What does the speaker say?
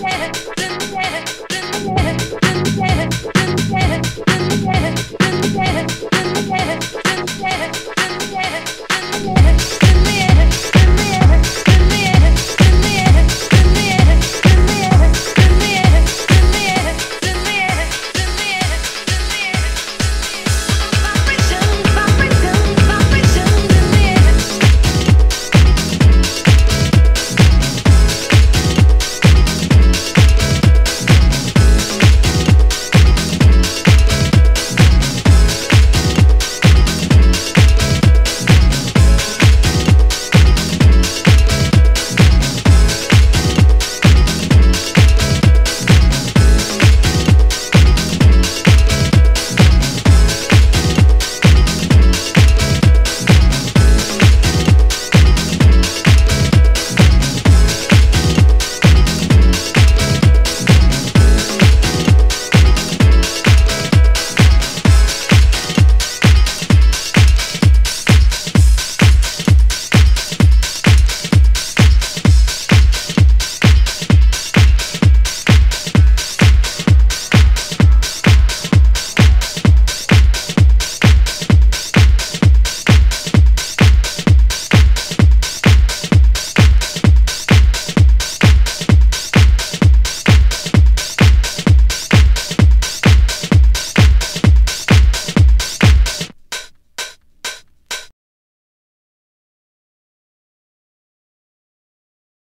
yeah.